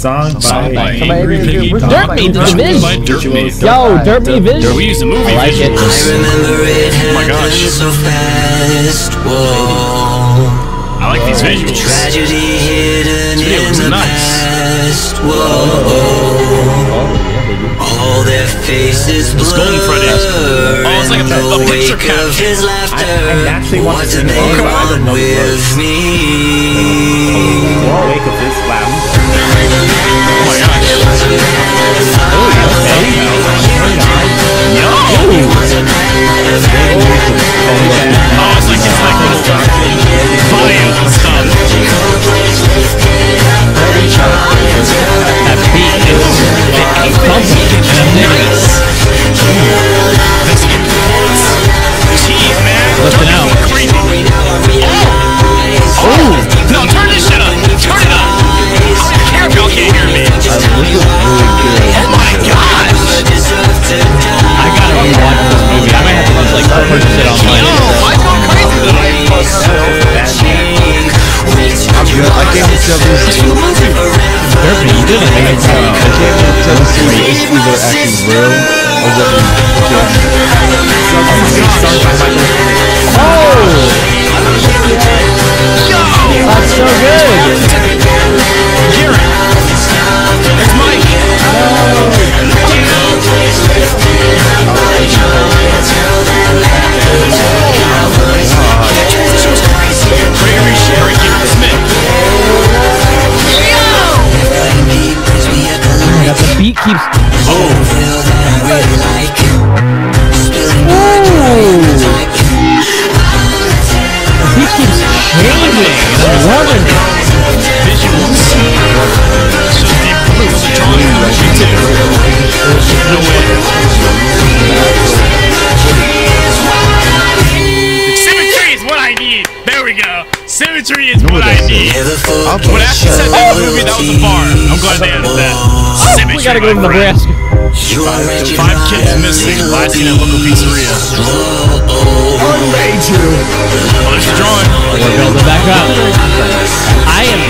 Song by Song by Angry Angry Piggy. Piggy. Derpmii, the Viz. by Derpmii. Yo, Derpmii Viz. We used the movie I like it. visuals. remember it Oh my gosh. happened so fast. Whoa. I like these visuals. Tragedy hidden This video in looks the nice. past. Whoa. All their faces This Golden Freddy. blur Oh, it's like a- in the a picture wake of his laughter. I naturally want what to did sing they along, but I don't want know the words. with me? More Did an. I can't tell this is is either actually real or just Symmetry is what I need. There we go. Symmetry is what I need. When Ashley said that movie, that was a bar. I'm glad they added that. Symmetry, We gotta go to my friend. Nebraska. Five kids missing. Last seen at local pizzeria. Oh, there's your drawing. We're building back up. I am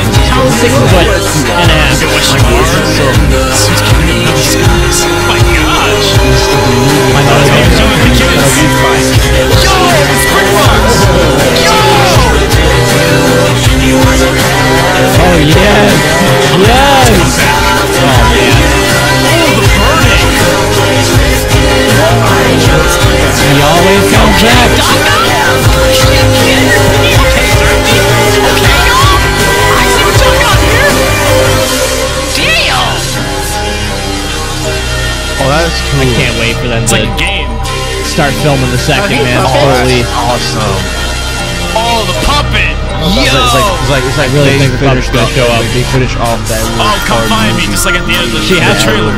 six foot and a Oh, that's cool. I can't wait for them It's to like a game. start filming the second man. Holy, awesome. Oh, the puppet. Yo. It's like, it's like, it's like I really they think the puppet's finished gonna show up. Like they finish off that. Oh, come find me, just like at the end of the, She the has to. trailer.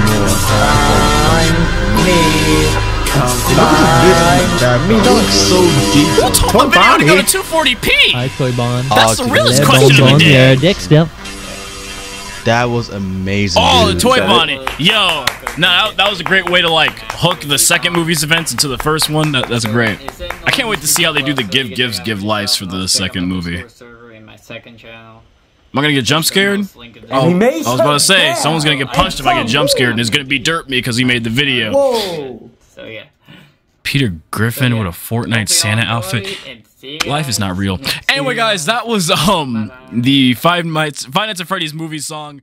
Me, that looks so deep. Who told my video to go to 240p? Hi, Toy Bond. That's oh, the Oh, realest question of the day. dick still. That was amazing. Oh, the toy Is that bonnet. Yo, no, that, that was a great way to like hook the second movie's events into the first one. That, that's great. I can't wait to see how they do the give gives give lives for the second movie. Am my second channel. I gonna get jump scared? Oh, I was about to say someone's gonna get punched if I get jump scared, and it's gonna be Derpmii because he made the video. So yeah. Peter Griffin with a Fortnite Santa outfit. Life is not real. Anyway, guys, that was um the Five Nights Five Nights at Freddy's movie song.